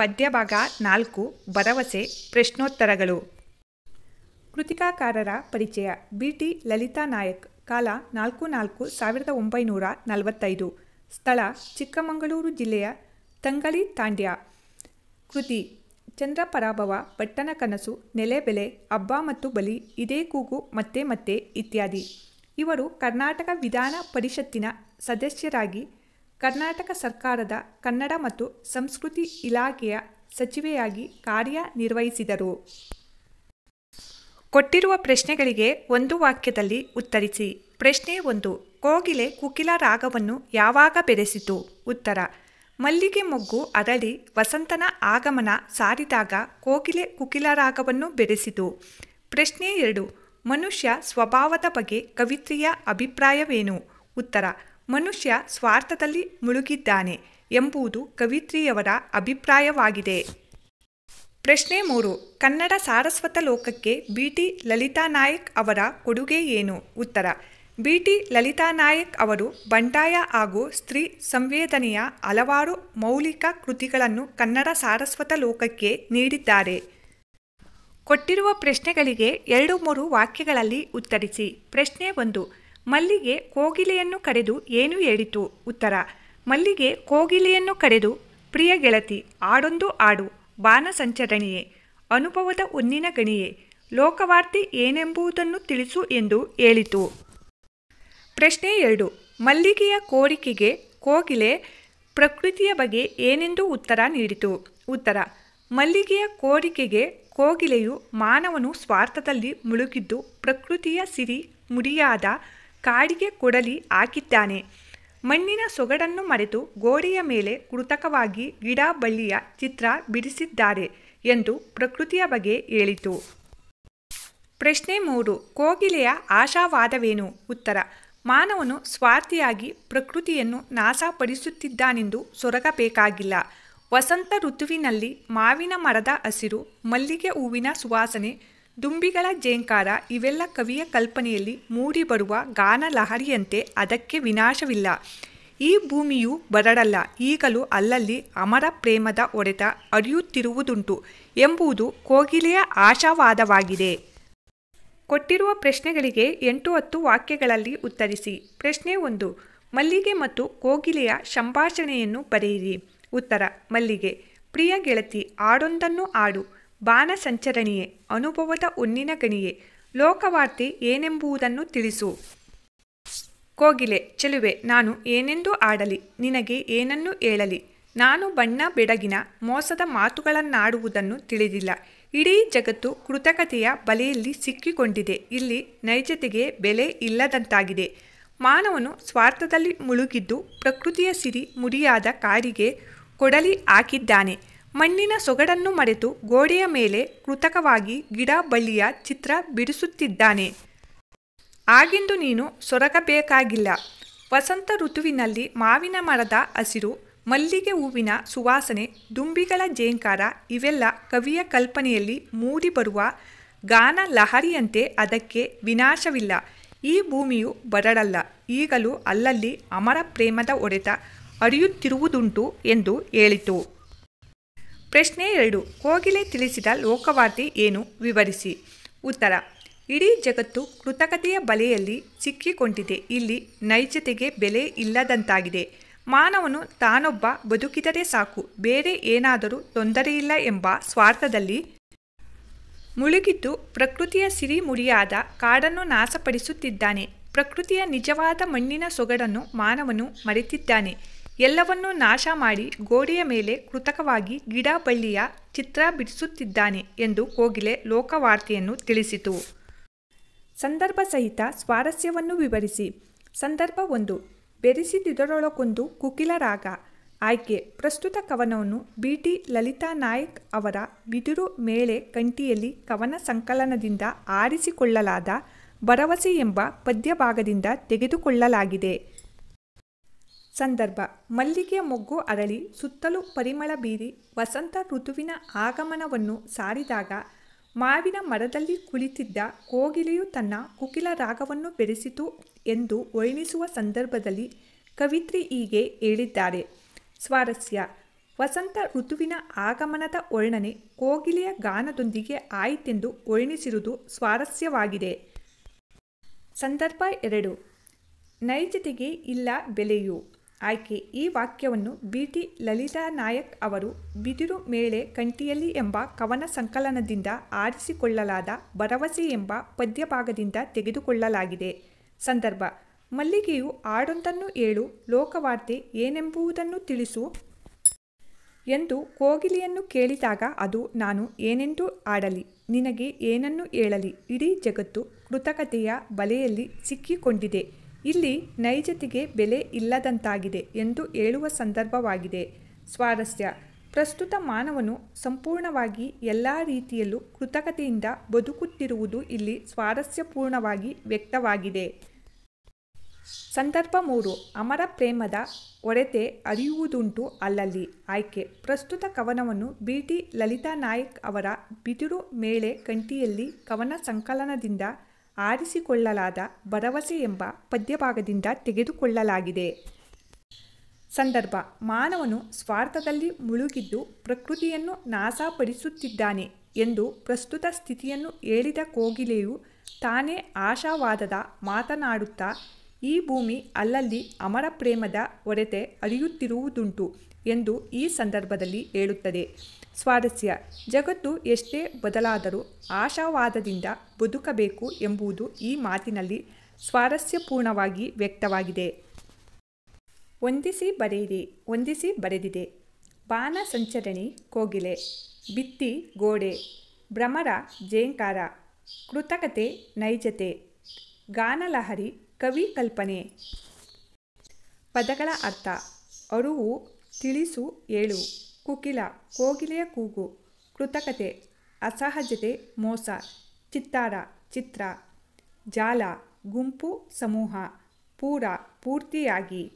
ಪದ್ಯಭಾಗ ನಾಲ್ಕು, ಭರವಸೆ, ಪ್ರಶ್ನೋತ್ತರಗಳು. ಕೃತಿಕಾಕಾರರ ಪರಿಚಯ, ಬಿ ಟಿ ಲಲಿತಾ ನಾಯಕ್, ಕಾಲ ನಾಲ್ಕು ನಾಲ್ಕು, ಸಾವಿರದ ಒಂಬೈನೂರ ನಲವತ್ತೈದು. ಸ್ಥಳ, ಚಿಕ್ಕಮಗಳೂರು ಜಿಲ್ಲೆಯ ತಂಗಳಿ ತಾಂಡ್ಯ. ಕೃತಿ, ಚಂದ್ರಪರಾಭವ, ಪಟ್ಟಣ ಕನಸು ನೆಲೆಬೆಲೆ ಹಬ್ಬ ಮತ್ತು ಬಲಿ, ಇದೇ ಕೂಗು, ಮತ್ತೆ ಮತ್ತೆ, ಇತ್ಯಾದಿ. ಇವರು ಕರ್ನಾಟಕ ವಿಧಾನ ಪರಿಷತ್ತಿನ ಸದಸ್ಯರಾಗಿ ಕರ್ನಾಟಕ ಸರ್ಕಾರದ ಕನ್ನಡ ಮತ್ತು ಸಂಸ್ಕೃತಿ ಇಲಾಖೆಯ ಸಚಿವೆಯಾಗಿ ಕಾರ್ಯನಿರ್ವಹಿಸಿದರು. ಕೊಟ್ಟಿರುವ ಪ್ರಶ್ನೆಗಳಿಗೆ ಒಂದು ವಾಕ್ಯದಲ್ಲಿ ಉತ್ತರಿಸಿ. ಪ್ರಶ್ನೆ ಒಂದು, ಕೋಗಿಲೆ ಕುಕಿಲ ರಾಗವನ್ನು ಯಾವಾಗ ಬೆರೆಸಿತು? ಉತ್ತರ, ಮಲ್ಲಿಗೆ ಮೊಗ್ಗು ಅರಳಿ ವಸಂತನ ಆಗಮನ ಸಾರಿದಾಗ ಕೋಗಿಲೆ ಕುಕಿಲ ರಾಗವನ್ನು ಬೆರೆಸಿತು. ಪ್ರಶ್ನೆ ಎರಡು, ಮನುಷ್ಯ ಸ್ವಭಾವದ ಬಗ್ಗೆ ಕವಿತ್ರಿಯ ಅಭಿಪ್ರಾಯವೇನು? ಉತ್ತರ ಮನುಷ್ಯ ಸ್ವಾರ್ಥದಲ್ಲಿ ಮುಳುಗಿದ್ದಾನೆ ಎಂಬುದು ಕವಿತ್ರಿಯವರ ಅಭಿಪ್ರಾಯವಾಗಿದೆ. ಪ್ರಶ್ನೆ ಮೂರು, ಕನ್ನಡ ಸಾರಸ್ವತ ಲೋಕಕ್ಕೆ ಬಿ. ಟಿ. ಲಲಿತಾ ನಾಯಕ್ ಅವರ ಕೊಡುಗೆ ಏನು? ಉತ್ತರ, ಬಿ. ಟಿ. ಲಲಿತಾ ನಾಯಕ್ ಅವರು ಬಂಡಾಯ ಹಾಗೂ ಸ್ತ್ರೀ ಸಂವೇದನೆಯ ಹಲವಾರು ಮೌಲಿಕ ಕೃತಿಗಳನ್ನು ಕನ್ನಡ ಸಾರಸ್ವತ ಲೋಕಕ್ಕೆ ನೀಡಿದ್ದಾರೆ. ಕೊಟ್ಟಿರುವ ಪ್ರಶ್ನೆಗಳಿಗೆ ಎರಡು ಮೂರು ವಾಕ್ಯಗಳಲ್ಲಿ ಉತ್ತರಿಸಿ. ಪ್ರಶ್ನೆ ಒಂದು ಮಲ್ಲಿಗೆ ಕೋಗಿಲೆಯನ್ನು ಕರೆದು ಏನು ಹೇಳಿತು? ಉತ್ತರ, ಮಲ್ಲಿಗೆ ಕೋಗಿಲೆಯನ್ನು ಕರೆದು ಪ್ರಿಯ ಗೆಳತಿ, ಆಡೊಂದು ಆಡು, ಬಾನಸಂಚರಣೆಯೇ, ಅನುಭವದ ಉನ್ನಿನ ಗಣಿಯೇ, ಲೋಕವಾರ್ತೆ ಏನೆಂಬುದನ್ನು ತಿಳಿಸು ಎಂದು ಹೇಳಿತು. ಪ್ರಶ್ನೆ ಎರಡು, ಮಲ್ಲಿಗೆಯ ಕೋರಿಕೆಗೆ ಕೋಗಿಲೆ ಪ್ರಕೃತಿಯ ಬಗ್ಗೆ ಏನೆಂದು ಉತ್ತರ ನೀಡಿತು? ಉತ್ತರ, ಮಲ್ಲಿಗೆಯ ಕೋರಿಕೆಗೆ ಕೋಗಿಲೆಯು ಮಾನವನು ಸ್ವಾರ್ಥದಲ್ಲಿ ಮುಳುಗಿದ್ದು ಪ್ರಕೃತಿಯ ಸಿರಿ ಮುಡಿಯಾದ ಕಾಡಿಗೆ ಕೊಡಲಿ ಹಾಕಿದ್ದಾನೆ. ಮಣ್ಣಿನ ಸೊಗಡನ್ನು ಮರೆತು ಗೋಡೆಯ ಮೇಲೆ ಕೃತಕವಾಗಿ ಗಿಡ ಬಳ್ಳಿಯ ಚಿತ್ರ ಬಿಡಿಸಿದ್ದಾರೆ ಎಂದು ಪ್ರಕೃತಿಯ ಬಗ್ಗೆ ಹೇಳಿತು. ಪ್ರಶ್ನೆ ಮೂರು, ಕೋಗಿಲೆಯ ಆಶಾವಾದವೇನು? ಉತ್ತರ, ಮಾನವನು ಸ್ವಾರ್ಥಿಯಾಗಿ ಪ್ರಕೃತಿಯನ್ನು ನಾಶಪಡಿಸುತ್ತಿದ್ದಾನೆಂದು ಸೊರಗಬೇಕಾಗಿಲ್ಲ. ವಸಂತ ಋತುವಿನಲ್ಲಿ ಮಾವಿನ ಮರದ ಹಸಿರು, ಮಲ್ಲಿಗೆ ಹೂವಿನ ಸುವಾಸನೆ ದುಂಬಿಗಳ ಜೇಂಕಾರ ಇವೆಲ್ಲ ಕವಿಯ ಕಲ್ಪನೆಯಲ್ಲಿ ಮೂಡಿಬರುವ ಗಾನ ಲಹರಿಯಂತೆ ಅದಕ್ಕೆ ವಿನಾಶವಿಲ್ಲ. ಈ ಭೂಮಿಯು ಬರಡಲ್ಲ, ಈಗಲೂ ಅಲ್ಲಲ್ಲಿ ಅಮರ ಪ್ರೇಮದ ಒಡೆತ ಅರಿಯುತ್ತಿರುವುದುಂಟು ಎಂಬುದು ಕೋಗಿಲೆಯ ಆಶಾವಾದವಾಗಿದೆ. ಕೊಟ್ಟಿರುವ ಪ್ರಶ್ನೆಗಳಿಗೆ ಎಂಟು ಹತ್ತು ವಾಕ್ಯಗಳಲ್ಲಿ ಉತ್ತರಿಸಿ. ಪ್ರಶ್ನೆ ಒಂದು, ಮಲ್ಲಿಗೆ ಮತ್ತು ಕೋಗಿಲೆಯ ಸಂಭಾಷಣೆಯನ್ನು ಬರೆಯಿರಿ. ಉತ್ತರ, ಮಲ್ಲಿಗೆ, ಪ್ರಿಯ ಗೆಳತಿ, ಆಡೊಂದನ್ನು ಆಡು. ಬಾನ ಸಂಚರಣೆಯೇ ಅನುಭವದ ಉನ್ನಿನ ಗಣಿಯೇ, ಲೋಕವಾರ್ತೆ ಏನೆಂಬುದನ್ನು ತಿಳಿಸು. ಕೋಗಿಲೆ, ಚೆಲುವೆ, ನಾನು ಏನೆಂದು ಆಡಲಿ, ನಿನಗೆ ಏನನ್ನು ಹೇಳಲಿ? ನಾನು ಬಣ್ಣ ಬೆಡಗಿನ, ಮೋಸದ ಮಾತುಗಳನ್ನಾಡುವುದನ್ನು ತಿಳಿದಿಲ್ಲ. ಇಡೀ ಜಗತ್ತು ಕೃತಕತೆಯ ಬಲೆಯಲ್ಲಿ ಸಿಕ್ಕಿಕೊಂಡಿದೆ. ಇಲ್ಲಿ ನೈಜತೆಗೆ ಬೆಲೆ ಇಲ್ಲದಂತಾಗಿದೆ. ಮಾನವನು ಸ್ವಾರ್ಥದಲ್ಲಿ ಮುಳುಗಿದ್ದು, ಪ್ರಕೃತಿಯ ಸಿರಿ ಮುಡಿಯಾದ ಕಾರಿಗೆ ಕೊಡಲಿ ಹಾಕಿದ್ದಾನೆ. ಮಣ್ಣಿನ ಸೊಗಡನ್ನು ಮರೆತು ಗೋಡೆಯ ಮೇಲೆ ಕೃತಕವಾಗಿ ಗಿಡ ಬಳ್ಳಿಯ ಚಿತ್ರ ಬಿಡಿಸುತ್ತಿದ್ದಾನೆ. ಆಗಿಂದು ನೀನು ಸೊರಗಬೇಕಾಗಿಲ್ಲ ವಸಂತ ಋತುವಿನಲ್ಲಿ ಮಾವಿನ ಮರದ ಹಸಿರು, ಮಲ್ಲಿಗೆ ಹೂವಿನ ಸುವಾಸನೆ, ದುಂಬಿಗಳ ಜೇಂಕಾರ ಇವೆಲ್ಲ ಕವಿಯ ಕಲ್ಪನೆಯಲ್ಲಿ ಮೂಡಿಬರುವ ಗಾನ ಲಹರಿಯಂತೆ ಅದಕ್ಕೆ ವಿನಾಶವಿಲ್ಲ. ಈ ಭೂಮಿಯು ಬರಡಲ್ಲ. ಈಗಲೂ ಅಲ್ಲಲ್ಲಿ ಅಮರ ಪ್ರೇಮದ ಒಡೆತ ಅರಿಯುತ್ತಿರುವುದುಂಟು ಎಂದು ಹೇಳಿತು. ಪ್ರಶ್ನೆ ಎರಡು. ಕೋಗಿಲೆ ತಿಳಿಸಿದ ಲೋಕವಾರ್ತೆ ಏನು? ವಿವರಿಸಿ. ಉತ್ತರ. ಇಡೀ ಜಗತ್ತು ಕೃತಕತೆಯ ಬಲೆಯಲ್ಲಿ ಸಿಕ್ಕಿಕೊಂಡಿದೆ. ಇಲ್ಲಿ ನೈಜತೆಗೆ ಬೆಲೆ ಇಲ್ಲದಂತಾಗಿದೆ. ಮಾನವನು ತಾನೊಬ್ಬ ಬದುಕಿದರೆ ಸಾಕು. ಬೇರೆ ಏನಾದರೂ ತೊಂದರೆಯಿಲ್ಲ ಎಂಬ ಸ್ವಾರ್ಥದಲ್ಲಿ ಮುಳುಗಿದ್ದು ಪ್ರಕೃತಿಯ ಸಿರಿ ಮುಡಿಯಾದ ಕಾಡನ್ನು ನಾಶಪಡಿಸುತ್ತಿದ್ದಾನೆ. ಪ್ರಕೃತಿಯ ನಿಜವಾದ ಮಣ್ಣಿನ ಸೊಗಡನ್ನು ಮಾನವನು ಮರೆತಿದ್ದಾನೆ. ಎಲ್ಲವನ್ನೂ ನಾಶ ಮಾಡಿ ಗೋಡೆಯ ಮೇಲೆ ಕೃತಕವಾಗಿ ಗಿಡ ಬಳ್ಳಿಯ ಚಿತ್ರ ಬಿಡಿಸುತ್ತಿದ್ದಾನೆ ಎಂದು ಕೋಗಿಲೆ ಲೋಕವಾರ್ತೆಯನ್ನು ತಿಳಿಸಿತು. ಸಂದರ್ಭ ಸಹಿತ ಸ್ವಾರಸ್ಯವನ್ನು ವಿವರಿಸಿ. ಸಂದರ್ಭ ಒಂದು, ಬೆರೆಸಿದಿದರೊಳಗೊಂದು ಕುಕಿಲ ರಾಗ. ಆಯ್ಕೆ, ಪ್ರಸ್ತುತ ಕವನವನ್ನು ಬಿ ಟಿ ಲಲಿತಾ ನಾಯಕ್ ಅವರ ಬಿದಿರು ಮೇಳೆ ಕಂಠಿಯಲ್ಲಿ ಕವನ ಸಂಕಲನದಿಂದ ಆರಿಸಿಕೊಳ್ಳಲಾದ ಭರವಸೆ ಎಂಬ ಪದ್ಯಭಾಗದಿಂದ ತೆಗೆದುಕೊಳ್ಳಲಾಗಿದೆ. ಸಂದರ್ಭ. ಮಲ್ಲಿಗೆಯ ಮೊಗ್ಗು ಅರಳಿ ಸುತ್ತಲೂ ಪರಿಮಳ ಬೀರಿ ವಸಂತ ಋತುವಿನ ಆಗಮನವನ್ನು ಸಾರಿದಾಗ ಮಾವಿನ ಮರದಲ್ಲಿ ಕುಳಿತಿದ್ದ ಕೋಗಿಲೆಯು ತನ್ನ ಕುಕಿಲ ರಾಗವನ್ನು ಬೆರೆಸಿತು ಎಂದು ವರ್ಣಿಸುವ ಸಂದರ್ಭದಲ್ಲಿ ಕವಿತ್ರಿ ಹೀಗೆ ಹೇಳಿದ್ದಾರೆ. ಸ್ವಾರಸ್ಯ. ವಸಂತ ಋತುವಿನ ಆಗಮನದ ವರ್ಣನೆ ಕೋಗಿಲೆಯ ಗಾನದೊಂದಿಗೆ ಆಯಿತೆಂದು ವರ್ಣಿಸಿರುವುದು ಸ್ವಾರಸ್ಯವಾಗಿದೆ. ಸಂದರ್ಭ ಎರಡು. ನೈಜತೆಗೆ ಇಲ್ಲ ಬೆಲೆಯು. ಆಯ್ಕೆ ಈ ವಾಕ್ಯವನ್ನು ಬಿ ಟಿ ಲಲಿತಾ ನಾಯಕ್ ಅವರು ಬಿದಿರು ಮೇಳೆ ಕಂಟಿಯಲ್ಲಿ ಎಂಬ ಕವನ ಸಂಕಲನದಿಂದ ಆರಿಸಿಕೊಳ್ಳಲಾದ ಭರವಸೆ ಎಂಬ ಪದ್ಯಭಾಗದಿಂದ ತೆಗೆದುಕೊಳ್ಳಲಾಗಿದೆ. ಸಂದರ್ಭ, ಮಲ್ಲಿಗೆಯು ಆಡೊಂದನ್ನು ಹೇಳು ಲೋಕವಾರ್ತೆ ಏನೆಂಬುದನ್ನು ತಿಳಿಸು. ಎಂದು ಕೋಗಿಲಿಯನ್ನು ಕೇಳಿದಾಗ ಅದು, ನಾನು ಏನೆಂದು ಆಡಲಿ, ನಿನಗೆ ಏನನ್ನು ಹೇಳಲಿ, ಇಡೀ ಜಗತ್ತು ಕೃತಕತೆಯ ಬಲೆಯಲ್ಲಿ ಸಿಕ್ಕಿಕೊಂಡಿದೆ. ಇಲ್ಲಿ ನೈಜತೆಗೆ ಬೆಲೆ ಇಲ್ಲದಂತಾಗಿದೆ ಎಂದು ಹೇಳುವ ಸಂದರ್ಭವಾಗಿದೆ. ಸ್ವಾರಸ್ಯ. ಪ್ರಸ್ತುತ ಮಾನವನು ಸಂಪೂರ್ಣವಾಗಿ ಎಲ್ಲ ರೀತಿಯಲ್ಲೂ ಕೃತಕತೆಯಿಂದ ಬದುಕುತ್ತಿರುವುದು ಇಲ್ಲಿ ಸ್ವಾರಸ್ಯಪೂರ್ಣವಾಗಿ ವ್ಯಕ್ತವಾಗಿದೆ. ಸಂದರ್ಭ ಮೂರು. ಅಮರ ಪ್ರೇಮದ ಒರೆತೆ ಅರಿಯುವುದುಂಟು ಅಲ್ಲಲ್ಲಿ. ಆಯ್ಕೆ. ಪ್ರಸ್ತುತ ಕವನವನ್ನು ಬಿ. ಟಿ. ಲಲಿತಾ ನಾಯಕ್ ಅವರ ಬಿದಿರು ಮೇಳೆ ಕಂಟಿಯಲ್ಲಿ ಕವನ ಸಂಕಲನದಿಂದ ಆರಿಸಿಕೊಳ್ಳಲಾದ ಭರವಸೆ ಎಂಬ ಪದ್ಯಭಾಗದಿಂದ ತೆಗೆದುಕೊಳ್ಳಲಾಗಿದೆ. ಸಂದರ್ಭ. ಮಾನವನು ಸ್ವಾರ್ಥದಲ್ಲಿ ಮುಳುಗಿದ್ದು ಪ್ರಕೃತಿಯನ್ನು ನಾಶಪಡಿಸುತ್ತಿದ್ದಾನೆ ಎಂದು ಪ್ರಸ್ತುತ ಸ್ಥಿತಿಯನ್ನು ಹೇಳಿದ ಕೋಗಿಲೆಯು ತಾನೇ ಆಶಾವಾದದ ಮಾತನಾಡುತ್ತಾ ಈ ಭೂಮಿ ಅಲ್ಲಲ್ಲಿ ಅಮರ ಪ್ರೇಮದ ಒರೆತೆ ಅರಿಯುತ್ತಿರುವುದುಂಟು ಎಂದು ಈ ಸಂದರ್ಭದಲ್ಲಿ ಹೇಳುತ್ತದೆ. ಸ್ವಾರಸ್ಯ, ಜಗತ್ತು ಎಷ್ಟೇ ಬದಲಾದರೂ ಆಶಾವಾದದಿಂದ ಬದುಕಬೇಕು ಎಂಬುದು ಈ ಮಾತಿನಲ್ಲಿ ಸ್ವಾರಸ್ಯಪೂರ್ಣವಾಗಿ ವ್ಯಕ್ತವಾಗಿದೆ. ಹೊಂದಿಸಿ ಬರೆಯಿರಿ ಹೊಂದಿಸಿ ಬರೆದಿದೆ. ಬಾನ ಸಂಚರಣಿ, ಕೋಗಿಲೆ. ಬಿತ್ತಿ, ಗೋಡೆ. ಭ್ರಮರ ಜೇಂಕಾರ ಕೃತಕತೆ, ನೈಜತೆ. ಗಾನಲಹರಿ ಕವಿ ಕಲ್ಪನೆ. ಪದಗಳ ಅರ್ಥ. ಅರುವು, ತಿಳಿಸು, ಏಳು. ಕುಕಿಲ, ಕೋಗಿಲೆಯ ಕೂಗು. ಕೃತಕತೆ. ಅಸಹಜತೆ, ಮೋಸ. ಚಿತ್ತಾರ, ಚಿತ್ರ. ಜಾಲ, ಗುಂಪು, ಸಮೂಹ. ಪೂರ, ಪೂರ್ತಿಯಾಗಿ.